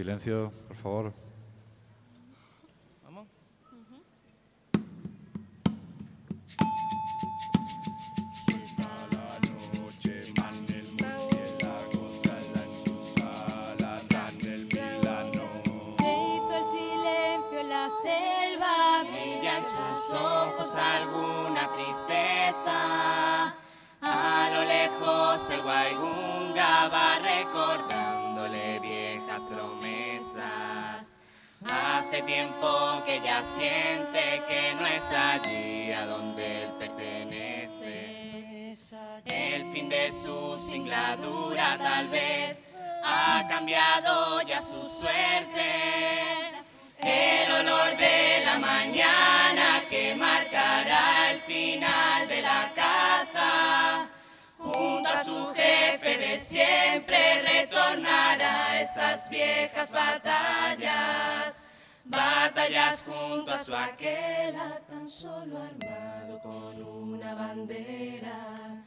Silencio, por favor. Vamos. Se hizo el silencio en la selva, brilla en sus ojos alguna tristeza. A lo lejos el Waigunga va recordándole viejas promesas. Hace tiempo que ya siente que no es allí a donde él pertenece. El fin de su singladura tal vez ha cambiado ya su suerte. Viejas batallas. Batallas junto a su aquela tan solo armado con una bandera.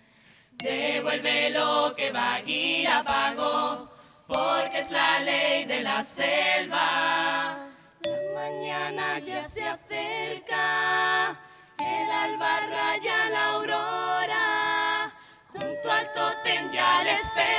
Devuelve lo que Bagheera pagó, porque es la ley de la selva. La mañana ya se acerca, el alba raya la aurora. Junto al tótem ya le esperan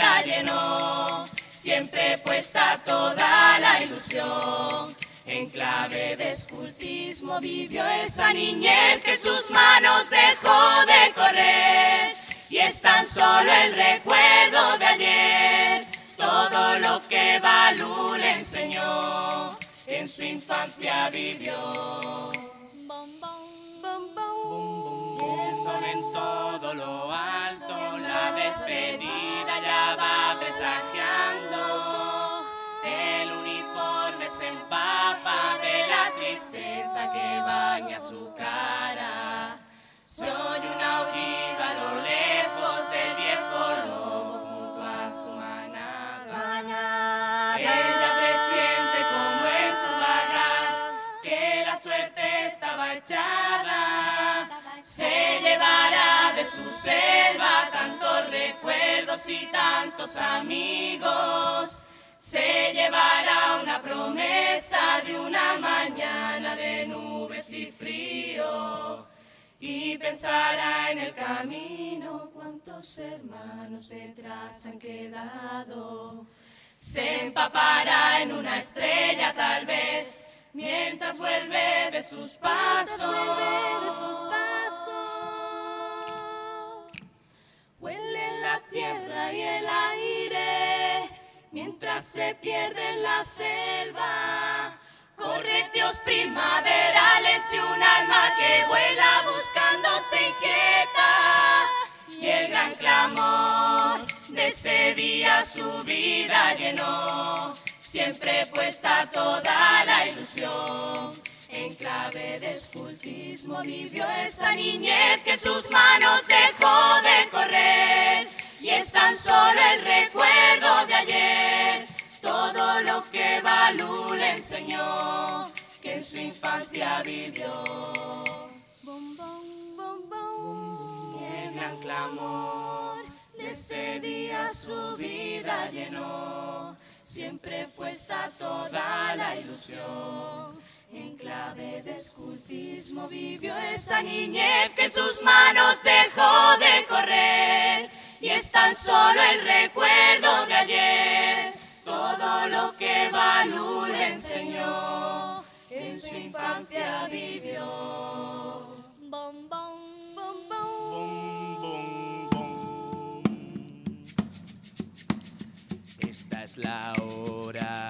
vida llenó. Siempre puesta toda la ilusión. En clave de escultismo vivió esa niñez que sus manos dejó de correr. Y es tan solo el recuerdo de ayer. Todo lo que Balú le enseñó. En su infancia vivió. El sol en todo lo alto, empapa de la tristeza que baña su cara. Se oye un aullido a lo lejos del viejo lobo junto a su manada. Ella presiente como en su vagar que la suerte estaba echada. Se llevará de su selva tantos recuerdos y tantos amigos. Se llevará una Y pensará en el camino cuántos hermanos detrás han quedado. Se empapará en una estrella tal vez mientras vuelve de sus pasos. Huele la tierra y el aire mientras se pierde en la selva. Correteos primaverales de un alma que vuela buscándose llenó. Siempre puesta toda la ilusión. En clave de escultismo vivió esa niñez que sus manos dejó de correr. Y es tan solo el recuerdo de ayer. Todo lo que Balú le enseñó, que en su infancia vivió. El gran clamor de ese día su vida llenó. Siempre puesta toda la ilusión. En clave de escultismo vivió esa niñez que en sus manos dejó de correr. Y es tan solo el recuerdo de ayer. Todo lo que Balú le enseñó. En su infancia vivió. La hora